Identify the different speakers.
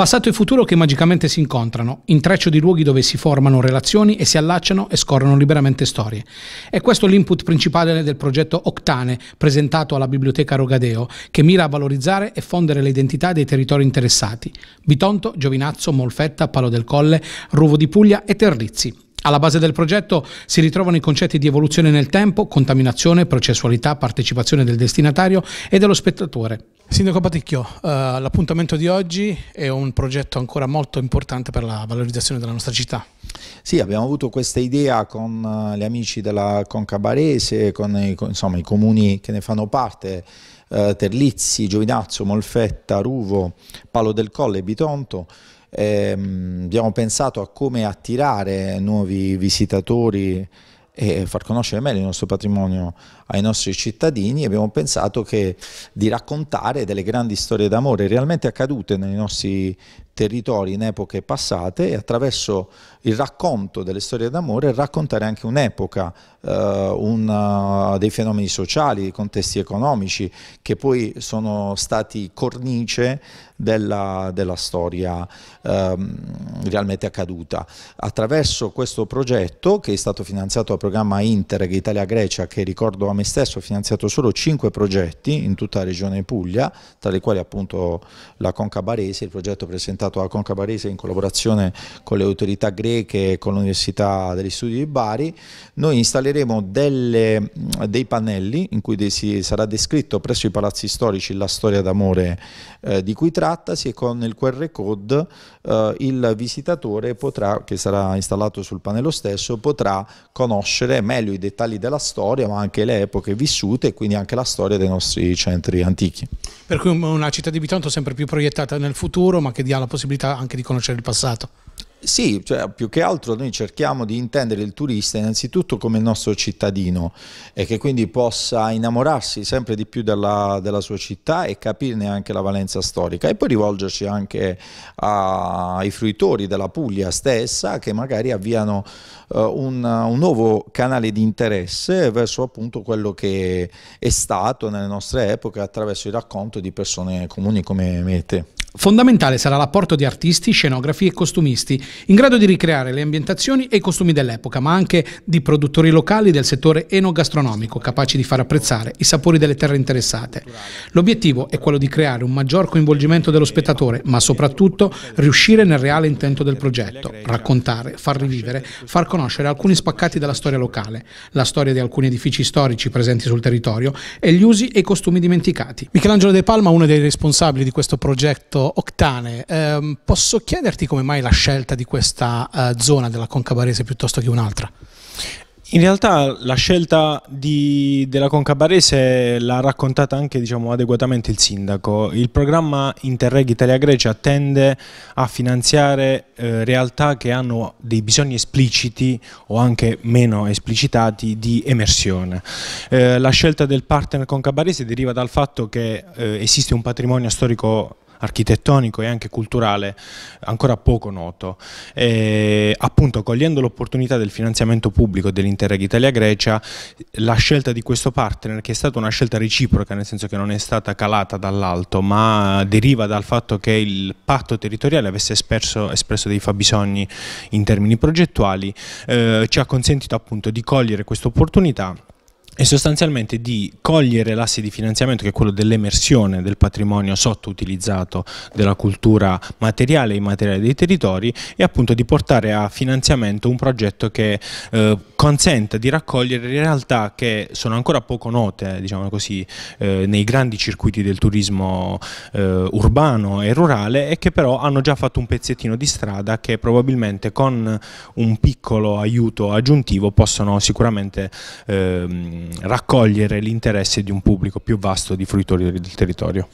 Speaker 1: Passato e futuro che magicamente si incontrano, intreccio di luoghi dove si formano relazioni e si allacciano e scorrono liberamente storie. È questo l'input principale del progetto Octane, presentato alla Biblioteca Rogadeo, che mira a valorizzare e fondere le identità dei territori interessati. Bitonto, Giovinazzo, Molfetta, Palo del Colle, Ruvo di Puglia e Terrizzi. Alla base del progetto si ritrovano i concetti di evoluzione nel tempo, contaminazione, processualità, partecipazione del destinatario e dello spettatore. Sindaco Paticchio, uh, l'appuntamento di oggi è un progetto ancora molto importante per la valorizzazione della nostra città.
Speaker 2: Sì, abbiamo avuto questa idea con uh, gli amici della Conca Barese, con i, insomma, i comuni che ne fanno parte, uh, Terlizzi, Giovinazzo, Molfetta, Ruvo, Palo del Colle e Bitonto. Eh, abbiamo pensato a come attirare nuovi visitatori e far conoscere meglio il nostro patrimonio ai nostri cittadini. Abbiamo pensato che di raccontare delle grandi storie d'amore realmente accadute nei nostri territori in epoche passate e attraverso il racconto delle storie d'amore raccontare anche un'epoca, uh, un, dei fenomeni sociali, dei contesti economici che poi sono stati cornice della, della storia um, realmente accaduta. Attraverso questo progetto che è stato finanziato dal programma Interreg Italia-Grecia che ricordo a me stesso ho finanziato solo 5 progetti in tutta la regione Puglia, tra i quali appunto la Conca Barese, il progetto presentato dalla Conca Barese in collaborazione con le autorità greche e con l'Università degli Studi di Bari, noi installeremo delle, dei pannelli in cui sarà descritto presso i palazzi storici la storia d'amore eh, di cui trattasi con il QR code eh, il visitatore potrà, che sarà installato sul pannello stesso, potrà conoscere meglio i dettagli della storia ma anche le epoche vissute e quindi anche la storia dei nostri centri antichi.
Speaker 1: Per cui una città di Bitonto sempre più proiettata nel futuro ma che dia la possibilità anche di conoscere il passato.
Speaker 2: Sì, cioè, più che altro noi cerchiamo di intendere il turista innanzitutto come il nostro cittadino e che quindi possa innamorarsi sempre di più della, della sua città e capirne anche la valenza storica e poi rivolgerci anche ai fruitori della Puglia stessa che magari avviano uh, un, un, nuovo canale di interesse verso appunto quello che è stato nelle nostre epoche attraverso il racconto di persone comuni come me e te.
Speaker 1: Fondamentale sarà l'apporto di artisti, scenografi e costumisti, in grado di ricreare le ambientazioni e i costumi dell'epoca, ma anche di produttori locali del settore enogastronomico, capaci di far apprezzare i sapori delle terre interessate. L'obiettivo è quello di creare un maggior coinvolgimento dello spettatore, ma soprattutto riuscire nel reale intento del progetto, raccontare, far rivivere, far conoscere alcuni spaccati della storia locale, la storia di alcuni edifici storici presenti sul territorio e gli usi e i costumi dimenticati. Michelangelo De Palma, uno dei responsabili di questo progetto Octane, eh, posso chiederti come mai la scelta di questa eh, zona della Conca Barese piuttosto che un'altra?
Speaker 3: In realtà la scelta di, della Conca Barese l'ha raccontata anche diciamo, adeguatamente il sindaco. Il programma Interreg Italia-Grecia tende a finanziare eh, realtà che hanno dei bisogni espliciti o anche meno esplicitati di emersione. Eh, la scelta del partner Conca Barese deriva dal fatto che eh, esiste un patrimonio storico architettonico e anche culturale ancora poco noto. E, appunto cogliendo l'opportunità del finanziamento pubblico dell'Interreg Italia-Grecia, la scelta di questo partner che è stata una scelta reciproca, nel senso che non è stata calata dall'alto, ma deriva dal fatto che il patto territoriale avesse espresso, espresso dei fabbisogni in termini progettuali, eh, ci ha consentito appunto di cogliere questa opportunità e sostanzialmente di cogliere l'asse di finanziamento che è quello dell'emersione del patrimonio sottoutilizzato della cultura materiale e immateriale dei territori e appunto di portare a finanziamento un progetto che eh, consenta di raccogliere realtà che sono ancora poco note diciamo così, eh, nei grandi circuiti del turismo eh, urbano e rurale e che però hanno già fatto un pezzettino di strada che probabilmente con un piccolo aiuto aggiuntivo possono sicuramente ehm, raccogliere l'interesse di un pubblico più vasto di fruitori del territorio.